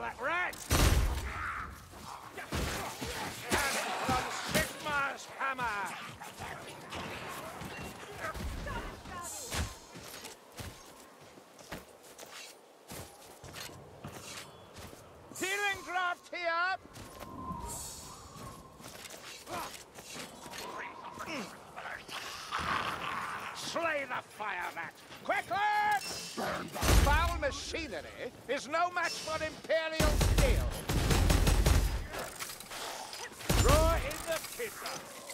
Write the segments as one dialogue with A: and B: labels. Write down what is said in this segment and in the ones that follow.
A: black rat!
B: The fire rat! Quickly! Foul machinery is no match for Imperial steel.
A: Draw in the kisser.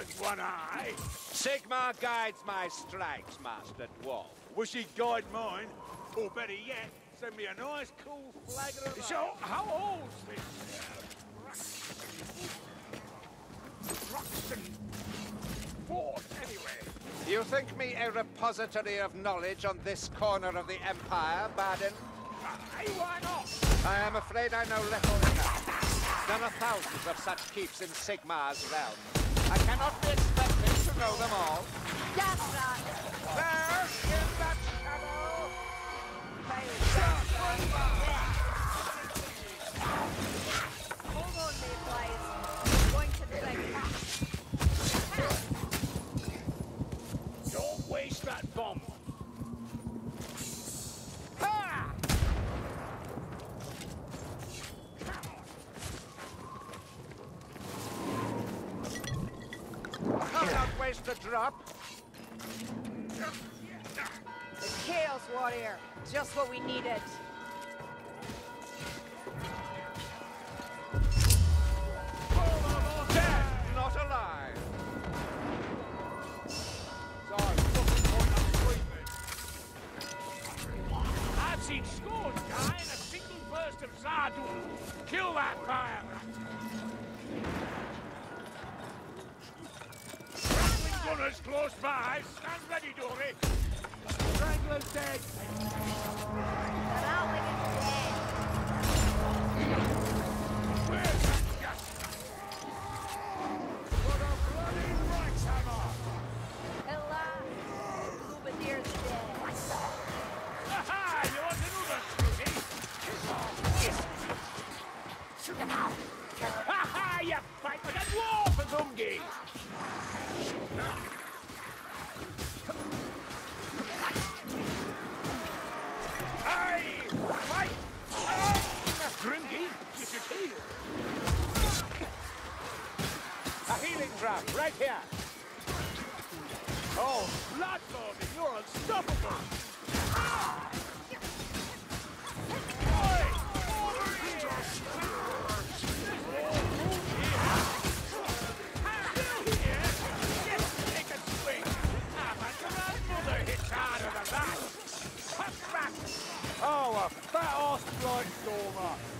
A: With one eye.
B: Sigmar guides my strikes, Master Dwarf.
A: Wish he'd guide mine. Or better yet, send me a nice cool flagger of So, how old's this? Roxton fort, anyway.
B: You think me a repository of knowledge on this corner of the Empire, Bardin?
A: Aye, why not?
B: I am afraid I know little enough. There are thousands of such keeps in Sigmar's realm. I cannot be expected to know them all.
C: Yes, rat.
B: There, in that shadow,
C: Hold
B: I'll not waste a drop.
C: The Chaos Warrior. Just what we needed.
A: Dead, not
B: alive.
A: Sorry, fucking point I'm sleeping. I've seen scores die in a single burst of Zardoon. Kill that fire Gunners close by. Stand ready, Dory. Strangler's dead. Grimgy, you should.
B: A healing trap, right here.
A: Oh, Bloodlord, you're unstoppable! Ah!
B: Oh,
A: a fat ass blight stormer!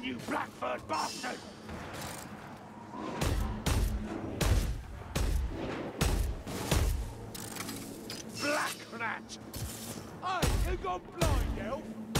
A: then, you Blackford bastard!
B: Black rat!
A: Hey, you gone blind, elf?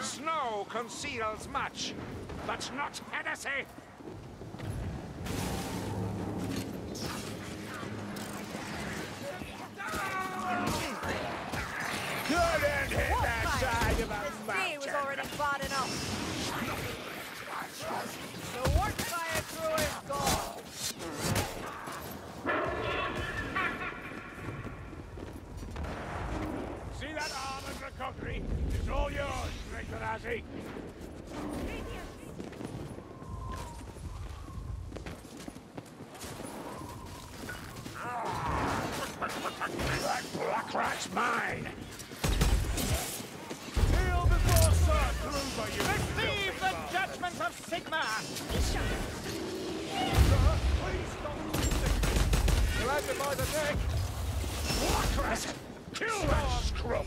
B: Snow conceals much,
A: but not heresy. That black rat's mine! Kneel before Sir Kruber, you Receive the bastard.
B: judgment of Sigmar! Sir,
A: please
B: you
A: by the neck! Black rat! Kill that scrum!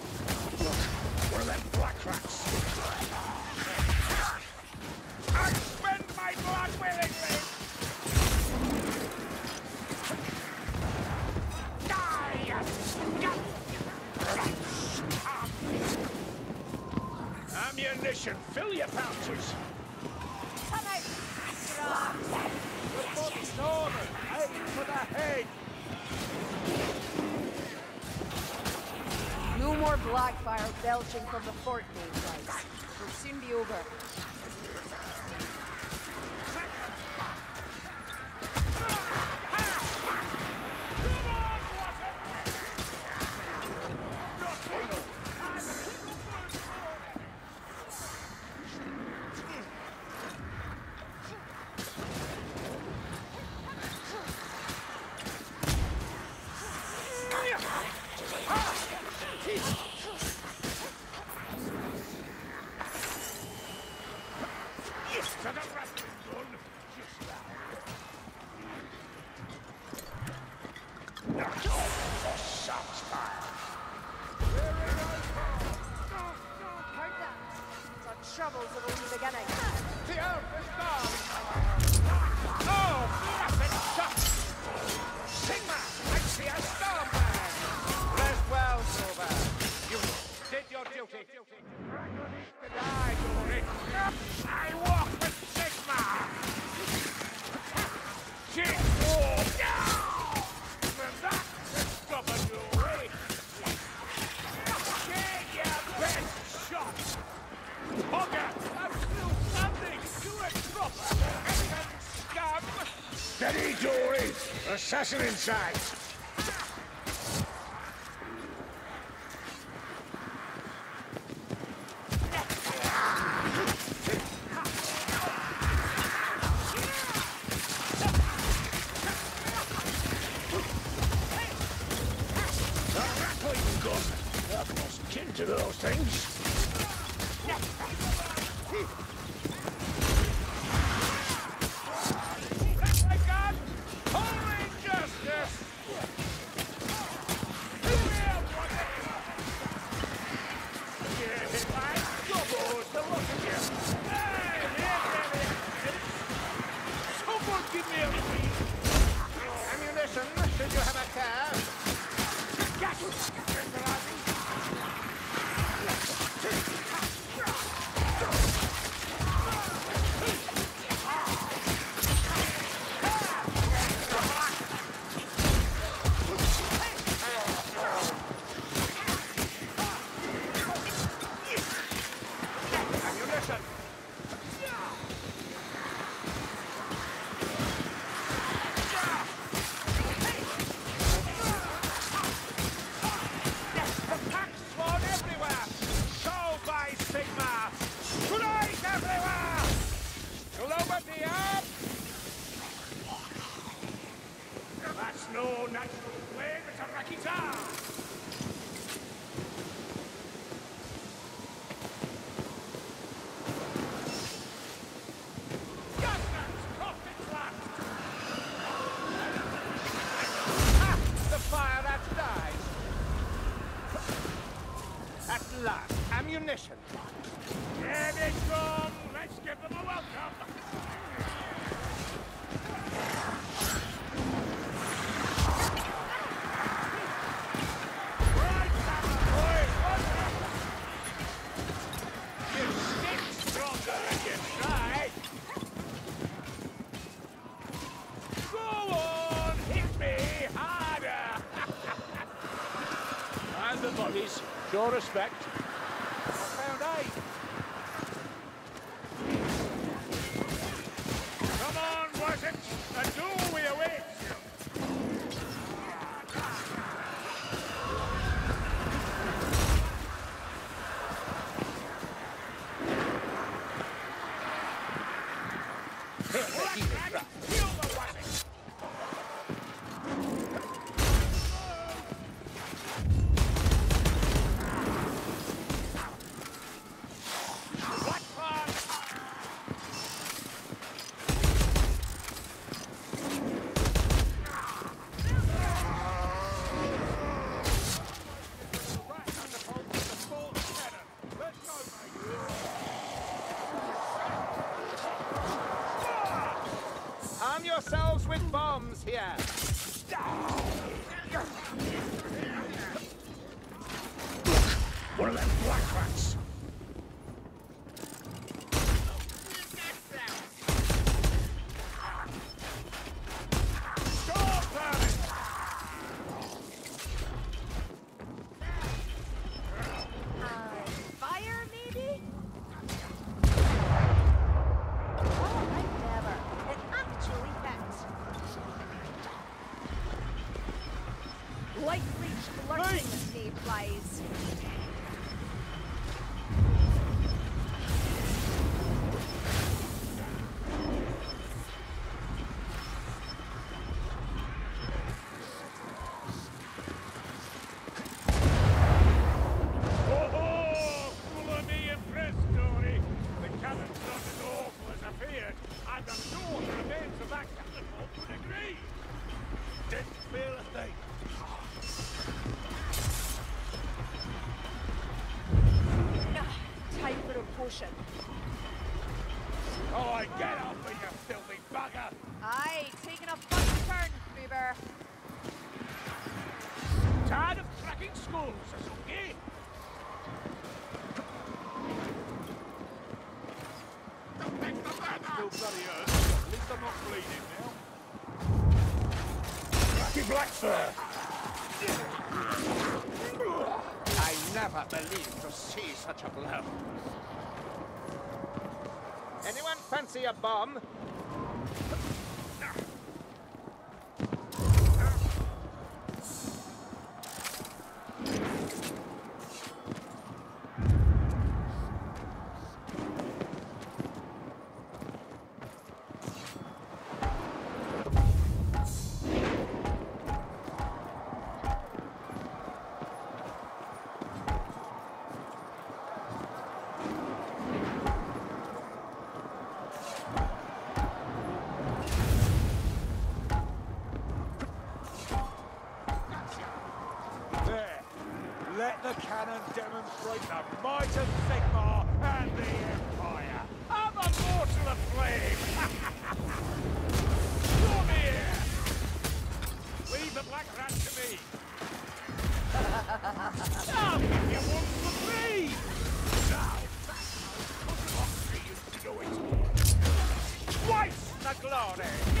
C: belching from the fort, are beginning.
B: The Earth is dark!
A: Steady, Dory! Assassin inside. your respect. Oh, get off me, you filthy bugger!
C: Aye, taking a funny turn, Kruber.
A: Tired of cracking skulls, Sasuke? Still bloody hurts. At least I'm not bleeding now. Lucky Blackfur!
B: I never believed to see such a blow. Fancy a bomb?
A: Let the cannon demonstrate the might of Sigmar and the Empire. I'm a mortal of flame! Come here! Leave the black rat to me! now, if you want for me! Now, that's how you to go.
B: Twice the glory!